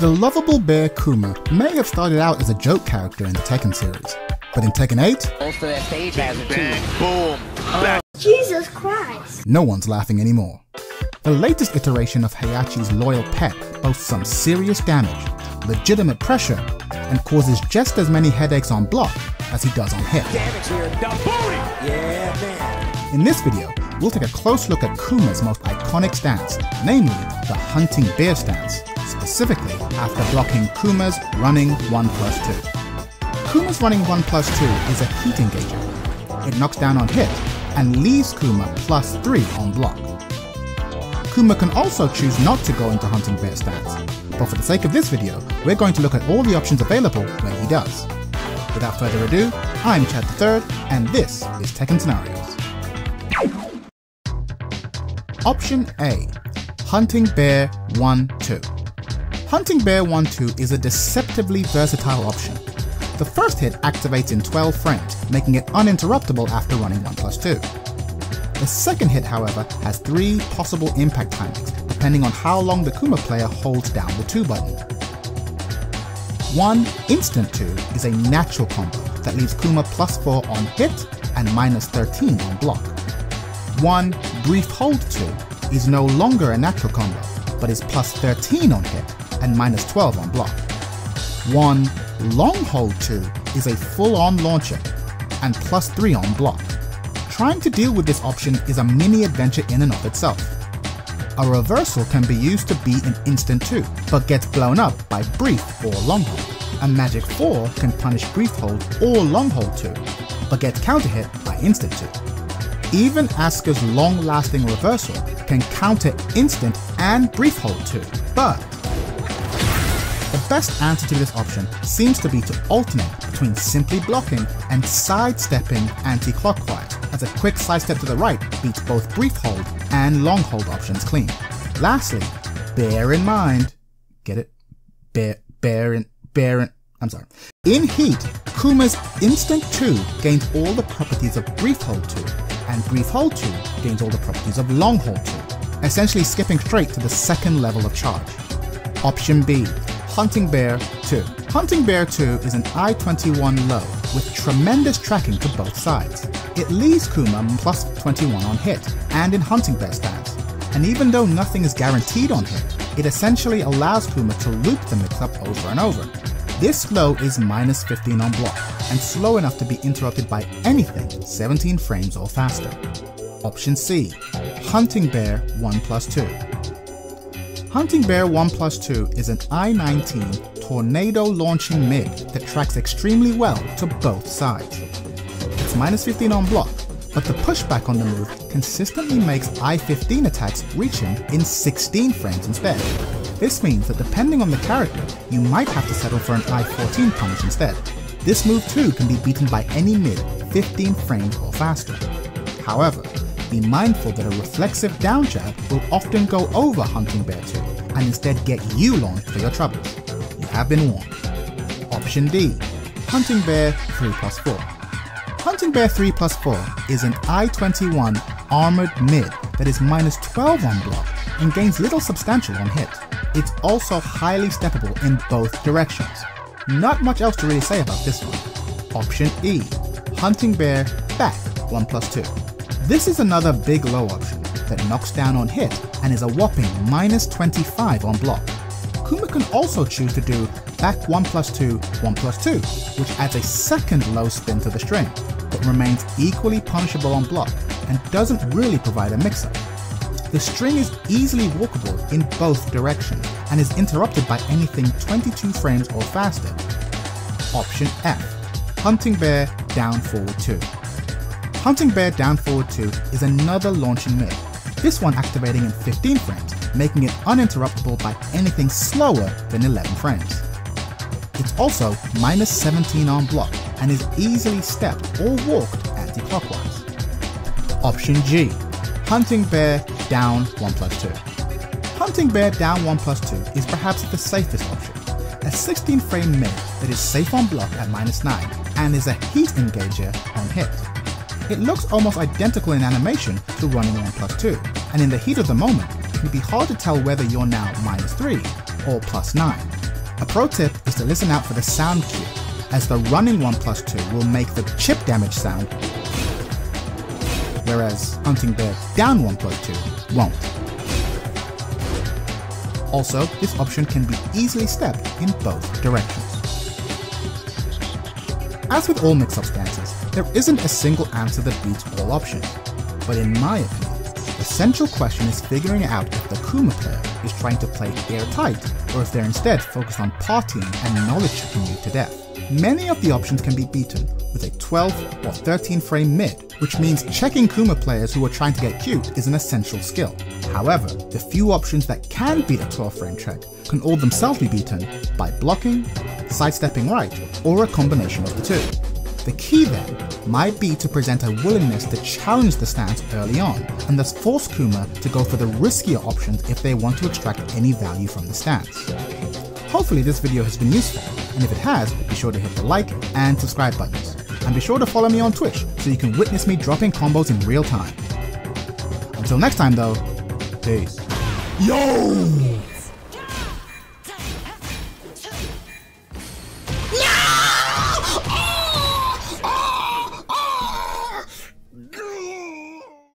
The lovable bear Kuma may have started out as a joke character in the Tekken series, but in Tekken 8, Also, that stage has it too. Boom. Back. Jesus Christ. no one's laughing anymore. The latest iteration of Heihachi's loyal pet boasts some serious damage, legitimate pressure, and causes just as many headaches on block as he does on hit. Damage here, the booty. Yeah. In this video, we'll take a close look at Kuma's most iconic stance, namely the hunting bear stance, specifically after blocking Kuma's running 1 plus 2. Kuma's running 1 plus 2 is a heat engager. It knocks down on hit and leaves Kuma plus 3 on block. Kuma can also choose not to go into hunting bear stance, but for the sake of this video, we're going to look at all the options available when he does. Without further ado, I'm Chad III, and this is Tekken Scenarios. Option A Hunting Bear 1 2. Hunting Bear 1 2 is a deceptively versatile option. The first hit activates in 12 frames, making it uninterruptible after running 1 plus 2. The second hit, however, has three possible impact timings, depending on how long the Kuma player holds down the 2 button. 1 Instant 2 is a natural combo that leaves Kuma plus 4 on hit and minus 13 on block. 1 Brief Hold 2 is no longer a natural combo, but is plus 13 on hit and minus 12 on block. 1 Long Hold 2 is a full-on launcher and plus 3 on block. Trying to deal with this option is a mini adventure in and of itself. A reversal can be used to beat an instant 2, but gets blown up by brief or long hold. A magic 4 can punish brief hold or long hold 2, but gets counter hit by instant 2. Even Asuka's long lasting reversal can counter instant and brief hold 2, but the best answer to this option seems to be to alternate between simply blocking and sidestepping anti-clockwise, as a quick sidestep to the right beats both brief hold and long hold options clean. Lastly, bear in mind, get it? Bear, bear in, bear in, I'm sorry. In Heat, Kuma's Instant 2 gains all the properties of Brief Hold 2, and Brief Hold 2 gains all the properties of Long Hold 2, essentially skipping straight to the second level of charge. Option B, Hunting Bear 2. Hunting Bear 2 is an I-21 low with tremendous tracking to both sides. It leaves Kuma plus 21 on hit and in Hunting Bear stance, and even though nothing is guaranteed on hit, it essentially allows Kuma to loop the mix-up over and over. This low is minus 15 on block, and slow enough to be interrupted by anything 17 frames or faster. Option C, Hunting Bear 1 plus 2. Hunting Bear 1 plus 2 is an I-19 tornado launching mid that tracks extremely well to both sides. It's minus 15 on block, but the pushback on the move consistently makes I-15 attacks reach him in 16 frames instead. This means that depending on the character, you might have to settle for an I-14 punish instead. This move too can be beaten by any mid 15 frames or faster. However, be mindful that a reflexive down jab will often go over Hunting Bear 2 and instead get you launched for your troubles. You have been warned. Option D, Hunting Bear 3 plus 4. Hunting Bear 3 plus 4 is an I-21 armored mid that is minus 12 on block and gains little substantial on hit. It's also highly steppable in both directions. Not much else to really say about this one. Option E, Hunting Bear back 1 plus 2. This is another big low option that knocks down on hit and is a whopping minus 25 on block. Kuma can also choose to do back 1 plus 2, 1 plus 2, which adds a second low spin to the string, but remains equally punishable on block and doesn't really provide a mix-up. The string is easily walkable in both directions and is interrupted by anything 22 frames or faster. Option F, Hunting Bear down forward 2. Hunting Bear down forward 2 is another launching mid, this one activating in 15 frames, making it uninterruptible by anything slower than 11 frames. It's also minus 17 on block and is easily stepped or walked anti-clockwise. Option G, Hunting Bear down 1 plus 2. Hunting Bear down 1 plus 2 is perhaps the safest option, a 16 frame mid that is safe on block at minus 9 and is a heat engager on hit. It looks almost identical in animation to running 1 plus 2, and in the heat of the moment, it would be hard to tell whether you're now minus 3 or plus 9. A pro tip is to listen out for the sound cue, as the running 1 plus 2 will make the chip damage sound, whereas hunting the down 1 plus 2 won't. Also, this option can be easily stepped in both directions. As with all mix-up stances, there isn't a single answer that beats all options, but in my opinion, the central question is figuring out if the Kuma player is trying to play airtight, or if they're instead focused on partying and knowledge checking you to death. Many of the options can be beaten with a 12 or 13 frame mid, which means checking Kuma players who are trying to get cute is an essential skill. However, the few options that can beat a 12 frame check can all themselves be beaten by blocking, sidestepping right, or a combination of the two. The key then might be to present a willingness to challenge the stance early on, and thus force Kuma to go for the riskier options if they want to extract any value from the stance. Hopefully this video has been useful, and if it has, be sure to hit the like and subscribe buttons. And be sure to follow me on Twitch so you can witness me dropping combos in real time. Until next time though, peace. Yo!